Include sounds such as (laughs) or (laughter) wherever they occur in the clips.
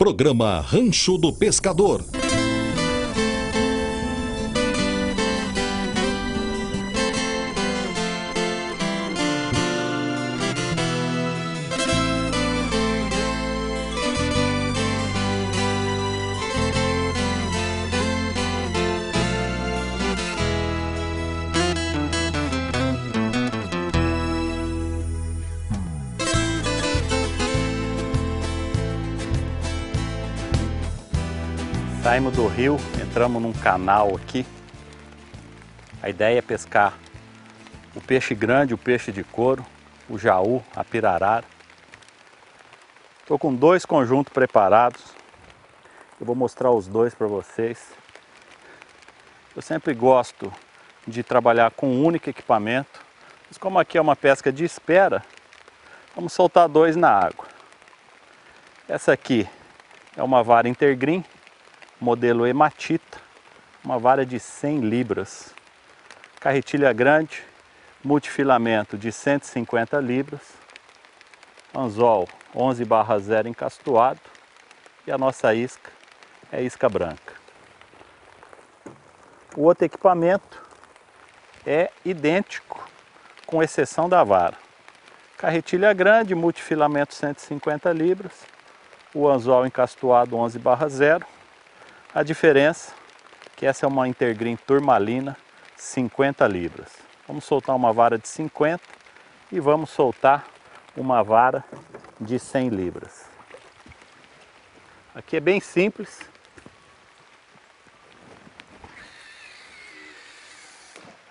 Programa Rancho do Pescador. Saímos do rio, entramos num canal aqui. A ideia é pescar o peixe grande, o peixe de couro, o jaú, a pirarara. Estou com dois conjuntos preparados. Eu vou mostrar os dois para vocês. Eu sempre gosto de trabalhar com um único equipamento. Mas como aqui é uma pesca de espera, vamos soltar dois na água. Essa aqui é uma vara intergreen modelo hematita, uma vara de 100 libras, carretilha grande, multifilamento de 150 libras, anzol 11 barra 0 encastoado. E a nossa isca é isca branca. O outro equipamento é idêntico, com exceção da vara. Carretilha grande, multifilamento 150 libras, o anzol encastoado 11 barra 0 a diferença é que essa é uma intergreen turmalina 50 libras. Vamos soltar uma vara de 50 e vamos soltar uma vara de 100 libras. Aqui é bem simples.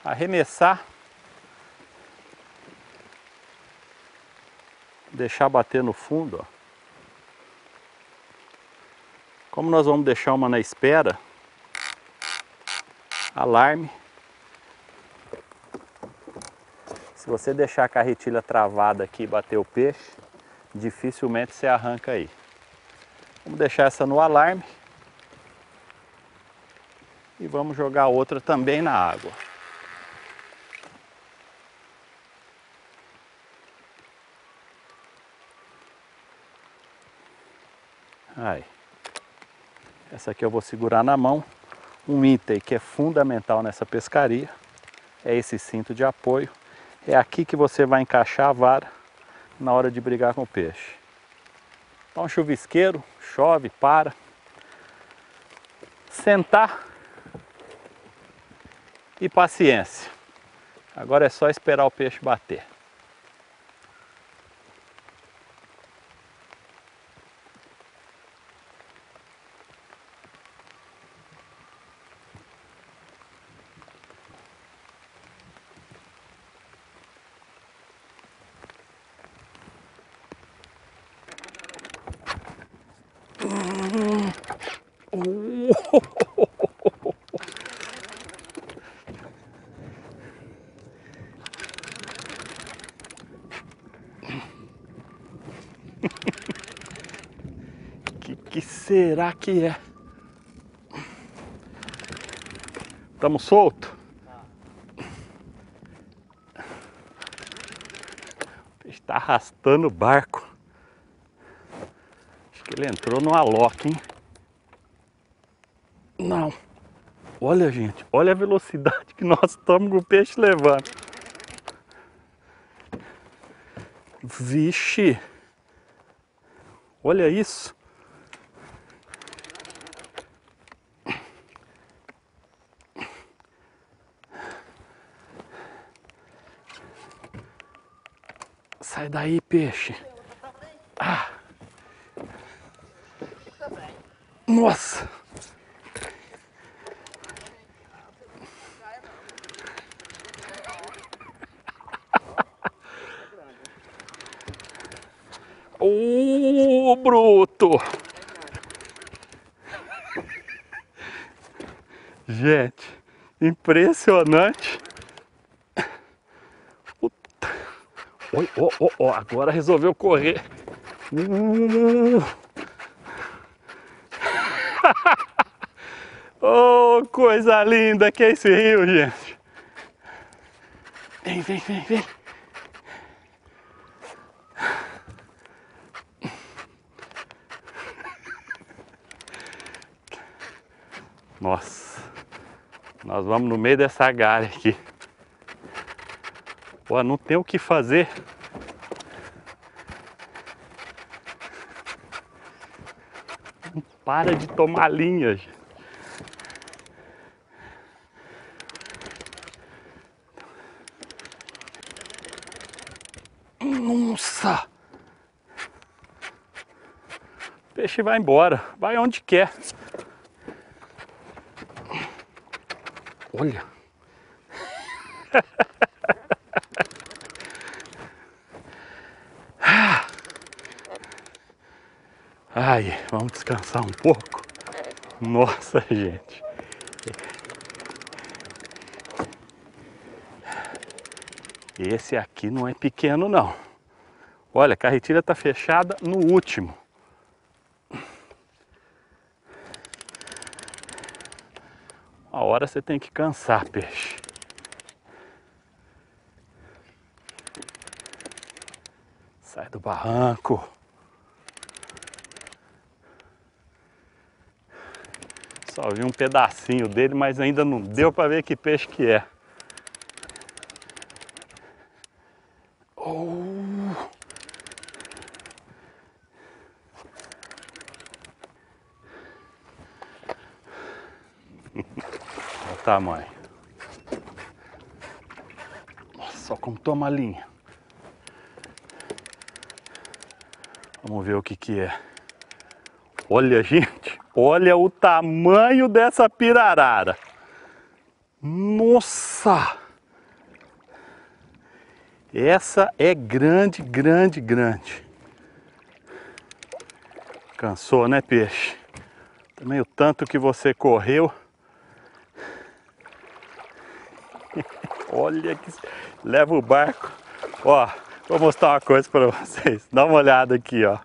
Arremessar. Deixar bater no fundo, ó. Como nós vamos deixar uma na espera, alarme. Se você deixar a carretilha travada aqui e bater o peixe, dificilmente você arranca aí. Vamos deixar essa no alarme. E vamos jogar outra também na água. Aí. Essa aqui eu vou segurar na mão. Um item que é fundamental nessa pescaria é esse cinto de apoio. É aqui que você vai encaixar a vara na hora de brigar com o peixe. Então chuvisqueiro, chove, para. Sentar e paciência. Agora é só esperar o peixe bater. Que, que será que é? Estamos solto? Está arrastando o barco. Acho que ele entrou no aloque, hein? Não. Olha, gente, olha a velocidade que nós estamos com o peixe levando. Vixe! Olha isso! Sai daí, peixe! Ah! Nossa! Ô, bruto! Gente, impressionante. Oi, agora resolveu correr. Uh. oh, coisa linda que é esse rio, gente. Vem, vem, vem, vem. Nossa, nós vamos no meio dessa galha aqui. Pô, não tem o que fazer. Não para de tomar linha, gente. Nossa! O peixe vai embora, vai onde quer. Olha. Ai, vamos descansar um pouco. Nossa, gente. Esse aqui não é pequeno não. Olha, a carretilha está fechada no último. Hora você tem que cansar, peixe. Sai do barranco. Só vi um pedacinho dele, mas ainda não deu para ver que peixe que é. Oh. (laughs) Tamanho. Nossa, só como toma linha. Vamos ver o que que é. Olha, gente, olha o tamanho dessa pirarara. Nossa! Essa é grande, grande, grande. Cansou, né, peixe? Também o tanto que você correu. Olha que leva o barco. Ó, vou mostrar uma coisa para vocês. Dá uma olhada aqui, ó.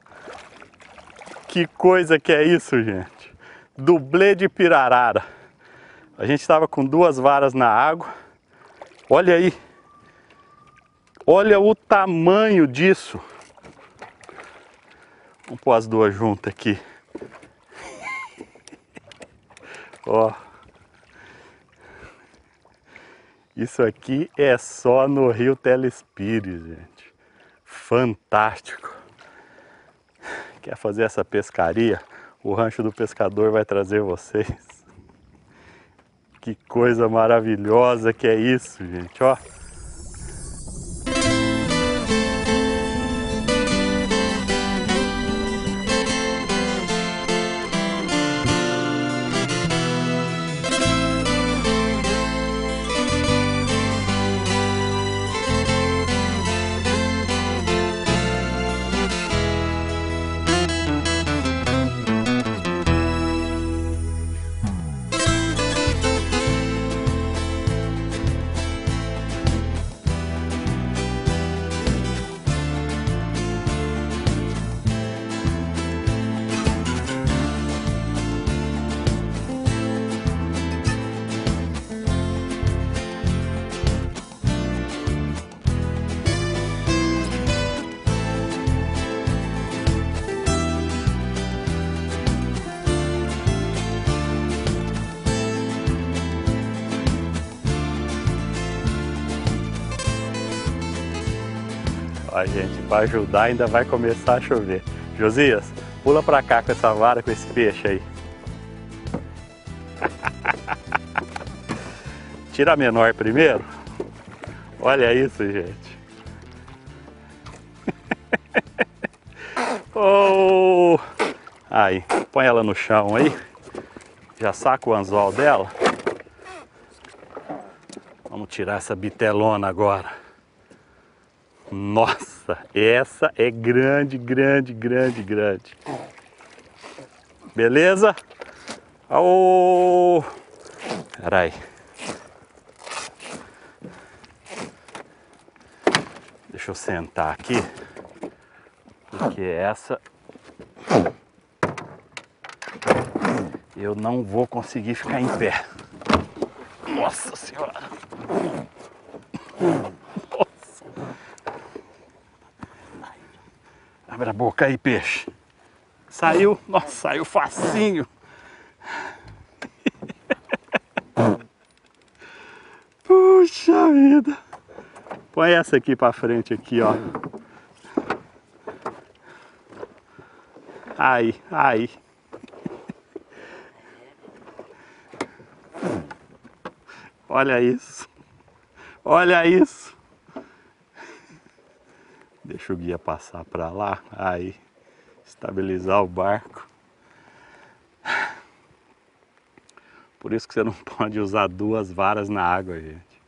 Que coisa que é isso, gente? Dublê de pirarara. A gente estava com duas varas na água. Olha aí. Olha o tamanho disso. Vamos pôr as duas juntas aqui. (laughs) Ó. Isso aqui é só no Rio Telespires, gente. Fantástico. Quer fazer essa pescaria? O Rancho do Pescador vai trazer vocês. Que coisa maravilhosa que é isso, gente, ó. Ó, gente, para ajudar ainda vai começar a chover. Josias, pula para cá com essa vara, com esse peixe aí. (laughs) Tira a menor primeiro. Olha isso, gente. (laughs) oh! Aí, põe ela no chão aí. Já saca o anzol dela. Vamos tirar essa bitelona agora. Nossa, essa é grande, grande, grande, grande. Beleza? Aô! Peraí. Deixa eu sentar aqui. Porque essa eu não vou conseguir ficar em pé. vou cair peixe. Saiu, nossa, saiu facinho. (laughs) Puxa vida. Põe essa aqui pra frente aqui, ó. Aí, aí. Olha isso. Olha isso. Deixa o guia passar para lá. Aí. Estabilizar o barco. Por isso que você não (laughs) pode usar duas varas na água, gente.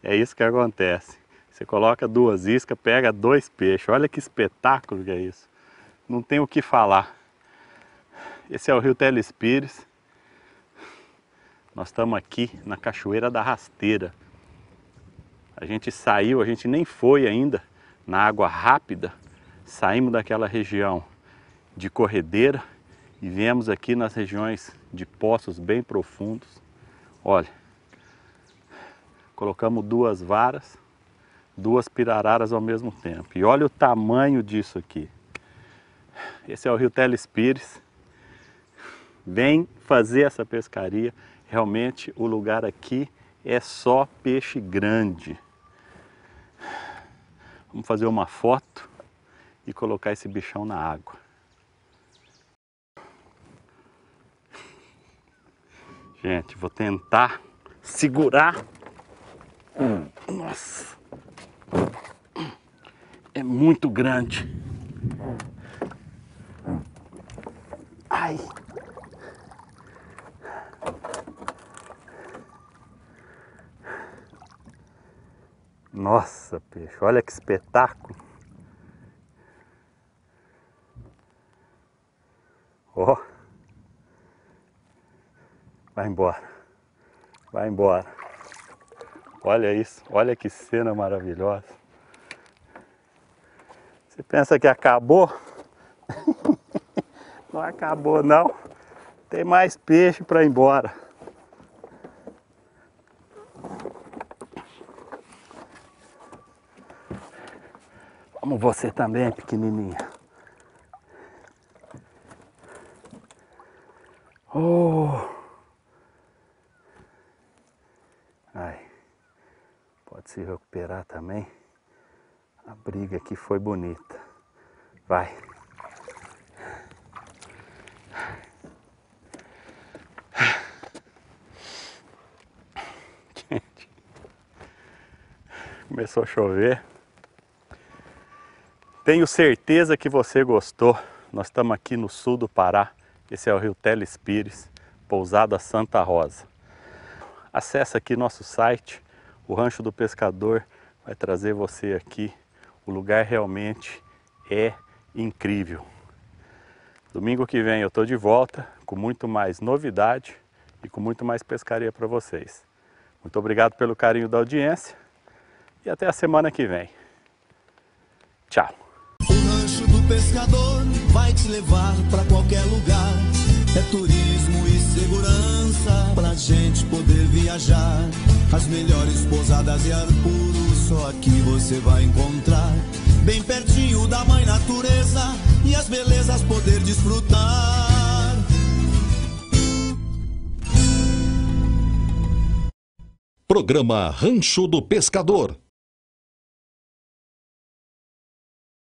É isso que acontece. Você coloca duas iscas, pega dois peixes. Olha que espetáculo que é isso. Não tem o que falar. Esse é o Rio Telespires. Nós estamos aqui na Cachoeira da Rasteira. A gente saiu, a gente nem foi ainda na água rápida. Saímos daquela região de corredeira e viemos aqui nas regiões de poços bem profundos. Olha, colocamos duas varas, duas pirararas ao mesmo tempo. E olha o tamanho disso aqui. Esse é o Rio Telespires. Vem fazer essa pescaria realmente o lugar aqui é só peixe grande. Vamos fazer uma foto e colocar esse bichão na água. Gente, vou tentar segurar. Nossa, é muito grande. Ai. Nossa, peixe, olha que espetáculo. Ó. Oh. Vai embora. Vai embora. Olha isso, olha que cena maravilhosa. Você pensa que acabou? (laughs) não acabou não. Tem mais peixe para ir embora. Como você também é pequenininha. Oh! Ai, pode se recuperar também. A briga aqui foi bonita. Vai. Gente, começou a chover. Tenho certeza que você gostou. Nós estamos aqui no sul do Pará. Esse é o Rio Telespires, pousada Santa Rosa. Acesse aqui nosso site, o Rancho do Pescador vai trazer você aqui. O lugar realmente é incrível. Domingo que vem eu estou de volta com muito mais novidade e com muito mais pescaria para vocês. Muito obrigado pelo carinho da audiência e até a semana que vem. Tchau pescador vai te levar para qualquer lugar. É turismo e segurança pra gente poder viajar. As melhores pousadas e ar puro só aqui você vai encontrar. Bem pertinho da mãe natureza e as belezas poder desfrutar. Programa Rancho do Pescador.